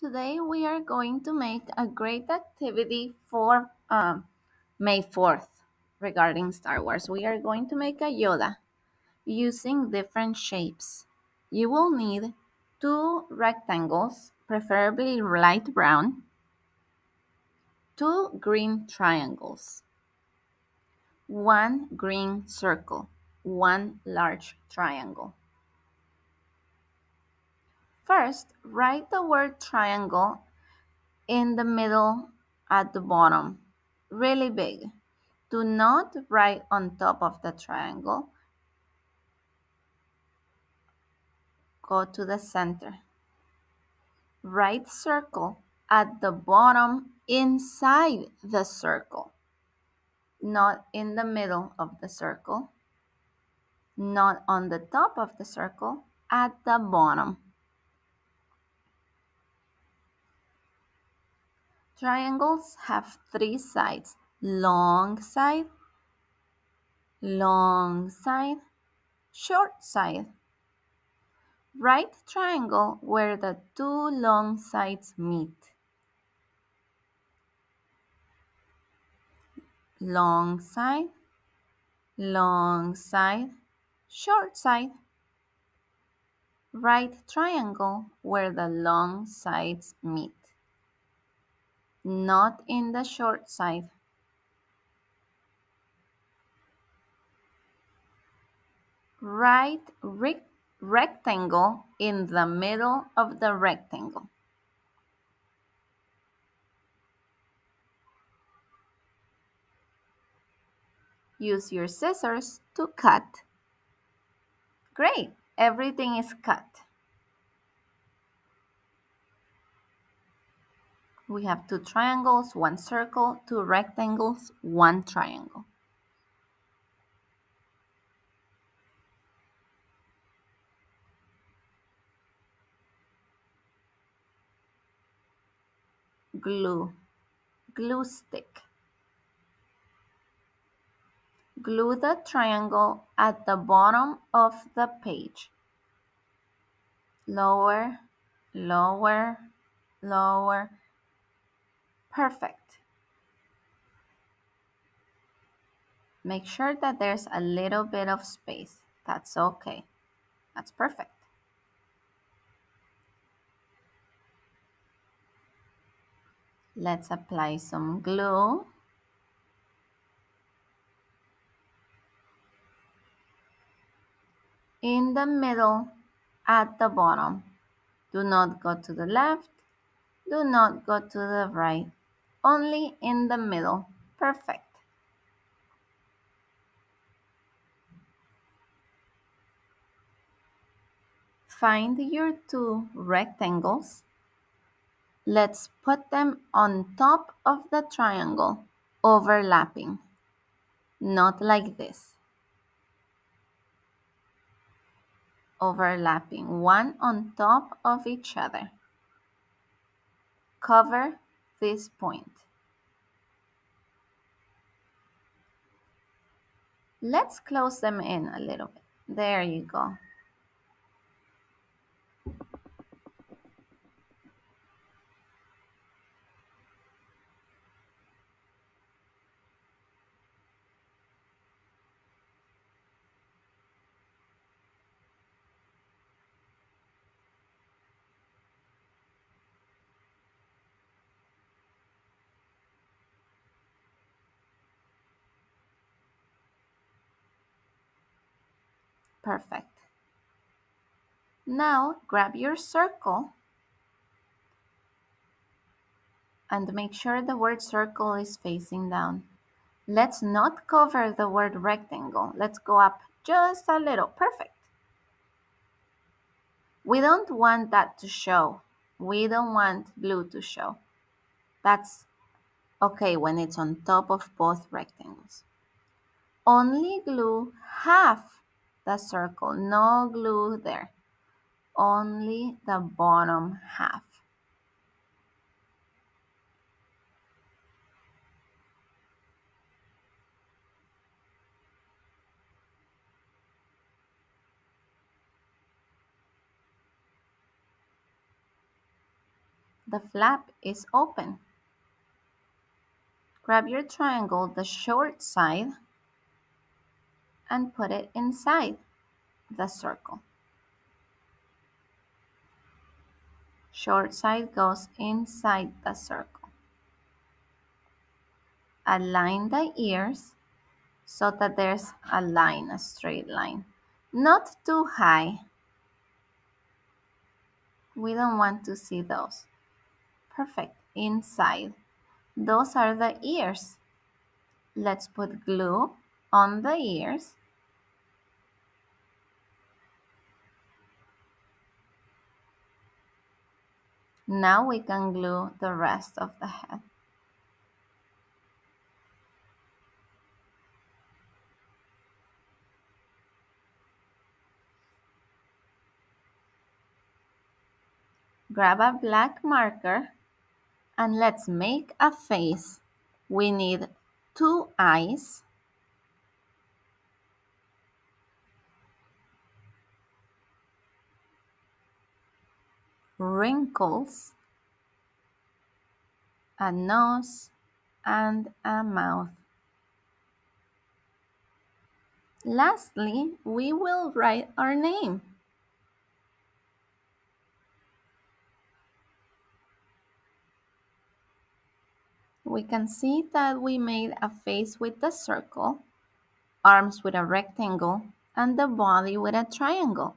Today we are going to make a great activity for um, May 4th regarding Star Wars. We are going to make a Yoda using different shapes. You will need two rectangles, preferably light brown, two green triangles, one green circle, one large triangle. First, write the word triangle in the middle at the bottom, really big. Do not write on top of the triangle. Go to the center. Write circle at the bottom inside the circle, not in the middle of the circle, not on the top of the circle, at the bottom. Triangles have three sides, long side, long side, short side. Write triangle where the two long sides meet. Long side, long side, short side. Write triangle where the long sides meet. Not in the short side. Rec rectangle in the middle of the rectangle. Use your scissors to cut. Great, everything is cut. We have two triangles, one circle, two rectangles, one triangle. Glue, glue stick. Glue the triangle at the bottom of the page. Lower, lower, lower. Perfect. Make sure that there's a little bit of space. That's okay. That's perfect. Let's apply some glue. In the middle at the bottom. Do not go to the left. Do not go to the right. Only in the middle. Perfect. Find your two rectangles. Let's put them on top of the triangle, overlapping. Not like this. Overlapping one on top of each other. Cover this point. Let's close them in a little bit. There you go. Perfect. Now grab your circle and make sure the word circle is facing down. Let's not cover the word rectangle. Let's go up just a little. Perfect. We don't want that to show. We don't want blue to show. That's okay when it's on top of both rectangles. Only glue half the circle, no glue there. Only the bottom half. the flap is open. Grab your triangle, the short side, and put it inside the circle. Short side goes inside the circle. Align the ears so that there's a line, a straight line. Not too high. We don't want to see those. Perfect. Inside. Those are the ears. Let's put glue on the ears. Now we can glue the rest of the head. Grab a black marker and let's make a face. We need two eyes, wrinkles, a nose, and a mouth. Lastly, we will write our name. we can see that we made a face with the circle, arms with a rectangle, and the body with a triangle.